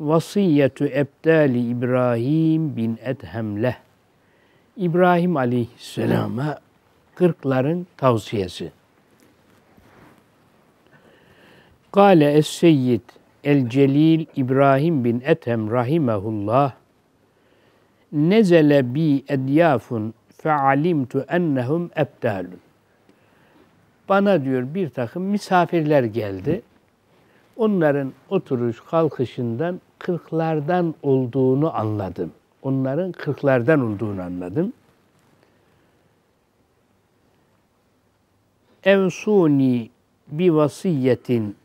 Vasiyetu ebdali İbrahim bin Edhemleh. İbrahim aleyhisselama kırkların tavsiyesi. Kale es-seyyid el-celil İbrahim bin Ethem rahimehullah nezele bi edyafun fealimtu ennehum ebdalun. Bana diyor bir takım misafirler geldi. Onların oturuş kalkışından kırklardan olduğunu anladım. Onların kırklardan olduğunu anladım. Evsuni bi vasiyetin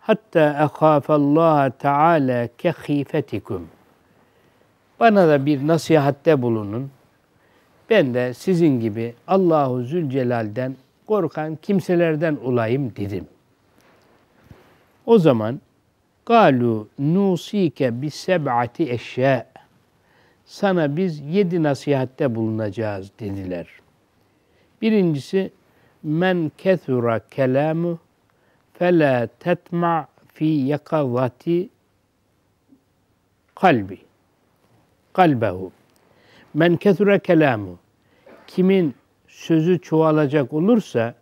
hatta ekhafallaha teala kehifetikum. Bana da bir nasihatte bulunun. Ben de sizin gibi Allahu Zülcelal'den korkan kimselerden olayım dedim. O zaman galu nusike bi seb'ati eşya sana biz yedi nasihatte bulunacağız dediler. Birincisi men kethura kelamu fela tetma fi yakavati kalbi kalbehu men kethura kelamu kimin sözü çoğalacak olursa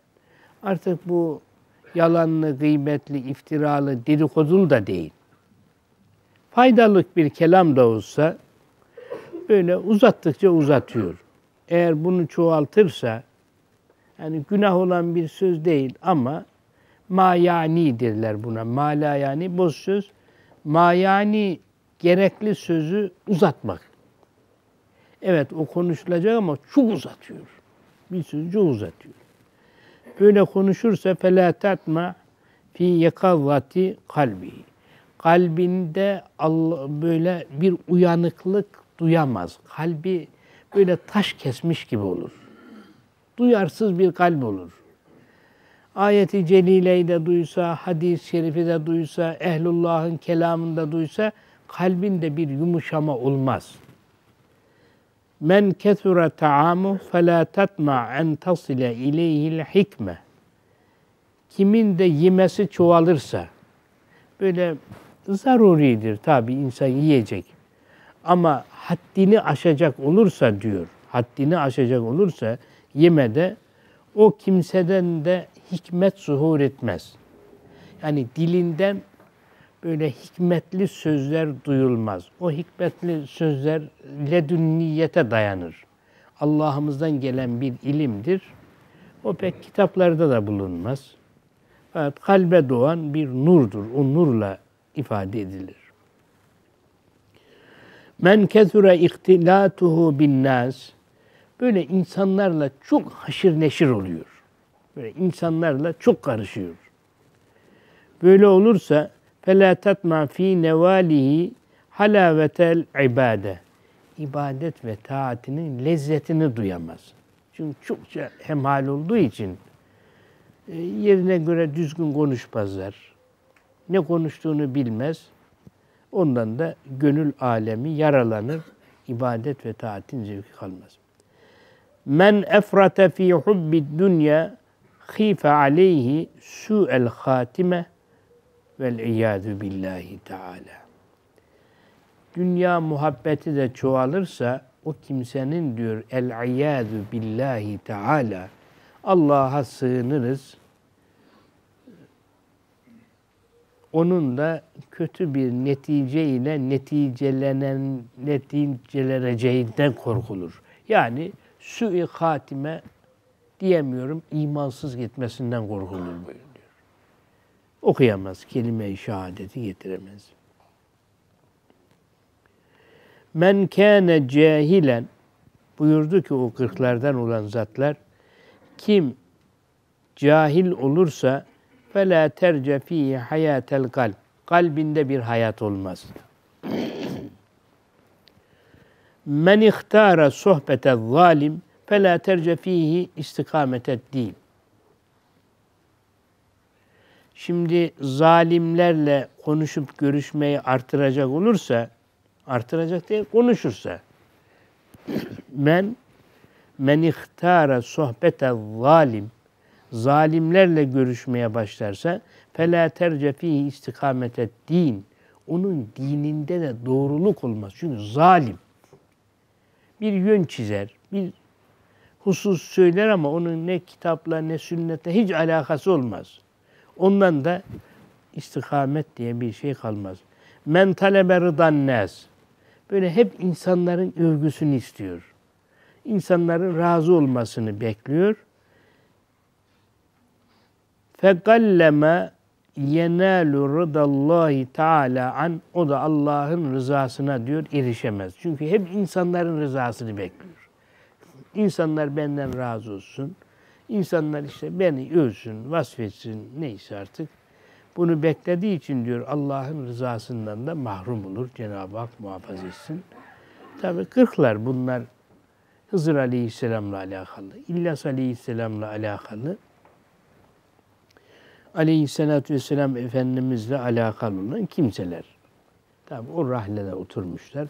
artık bu yalanlı, gıybetli, iftiralı, dedikodulu da değil. Faydalı bir kelam da olsa böyle uzattıkça uzatıyor. Eğer bunu çoğaltırsa yani günah olan bir söz değil ama mayanidirler buna. Mala yani boş söz. Mayani gerekli sözü uzatmak. Evet o konuşulacak ama çok uzatıyor. Bir çok uzatıyor. Böyle konuşursa fela tatma fi yakavvati kalbi. Kalbinde Allah böyle bir uyanıklık duyamaz. Kalbi böyle taş kesmiş gibi olur. Duyarsız bir kalp olur. Ayeti celileyi de duysa, hadis-i şerifi de duysa, ehlullahın kelamında duysa kalbinde bir yumuşama olmaz. Men kethura taamu fela tatma en tasile ileyhil hikme. Kimin de yemesi çoğalırsa, böyle zaruridir tabi insan yiyecek. Ama haddini aşacak olursa diyor, haddini aşacak olursa yemede o kimseden de hikmet zuhur etmez. Yani dilinden böyle hikmetli sözler duyulmaz. O hikmetli sözler ledünniyete dayanır. Allah'ımızdan gelen bir ilimdir. O pek kitaplarda da bulunmaz. Fakat kalbe doğan bir nurdur. O nurla ifade edilir. Men kezure ihtilatuhu bin nas böyle insanlarla çok haşır neşir oluyor. Böyle insanlarla çok karışıyor. Böyle olursa فَلَا تَطْمَعْ ف۪ي نَوَالِهِ halavetel ibade. İbadet ve taatinin lezzetini duyamaz. Çünkü çokça hemhal olduğu için e, yerine göre düzgün konuşmazlar. Ne konuştuğunu bilmez. Ondan da gönül alemi yaralanır. İbadet ve taatin zevki kalmaz. Men efrate fi hubbi dünya khife aleyhi su'el hatime vel iyadu billahi teala. Dünya muhabbeti de çoğalırsa o kimsenin diyor el iyadu billahi teala Allah'a sığınırız. Onun da kötü bir netice ile neticelenen neticeleneceğinden korkulur. Yani sui hatime diyemiyorum, imansız gitmesinden korkulur buyuruyor okuyamaz, kelime-i şehadeti getiremez. Men kâne cahilen buyurdu ki o kırklardan olan zatlar kim cahil olursa fela terce fihi hayatel kalb kalbinde bir hayat olmaz. Men ihtara sohbete zalim fela terce fihi istikametet değil şimdi zalimlerle konuşup görüşmeyi artıracak olursa, artıracak değil konuşursa, ben men ihtara sohbete zalim, zalimlerle görüşmeye başlarsa, fela terce fihi istikamete din, onun dininde de doğruluk olmaz. Çünkü zalim bir yön çizer, bir husus söyler ama onun ne kitapla ne sünnete hiç alakası olmaz. Ondan da istikamet diye bir şey kalmaz. Men talebe rıdan nas. Böyle hep insanların övgüsünü istiyor. İnsanların razı olmasını bekliyor. Fekalleme yenalu rıdallahi teala an o da Allah'ın rızasına diyor erişemez. Çünkü hep insanların rızasını bekliyor. İnsanlar benden razı olsun. İnsanlar işte beni övsün, vasfetsin neyse artık. Bunu beklediği için diyor Allah'ın rızasından da mahrum olur. Cenab-ı Hak muhafaza etsin. Tabi kırklar bunlar Hızır Aleyhisselam'la alakalı, İlyas Aleyhisselam'la alakalı, Aleyhisselatü Vesselam Efendimizle alakalı olan kimseler. Tabi o rahlede oturmuşlar.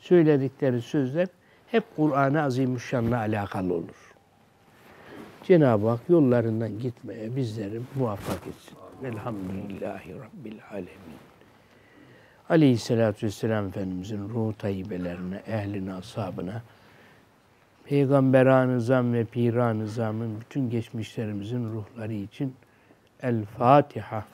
Söyledikleri sözler hep Kur'an-ı Azimüşşan'la alakalı olur. Cenab-ı Hak yollarından gitmeye bizleri muvaffak etsin. Velhamdülillahi Rabbil Alemin. Aleyhisselatü Vesselam Efendimizin ruh tayyibelerine, ehline, ashabına, Peygamberan Nizam ve Piran Nizam'ın bütün geçmişlerimizin ruhları için El Fatiha.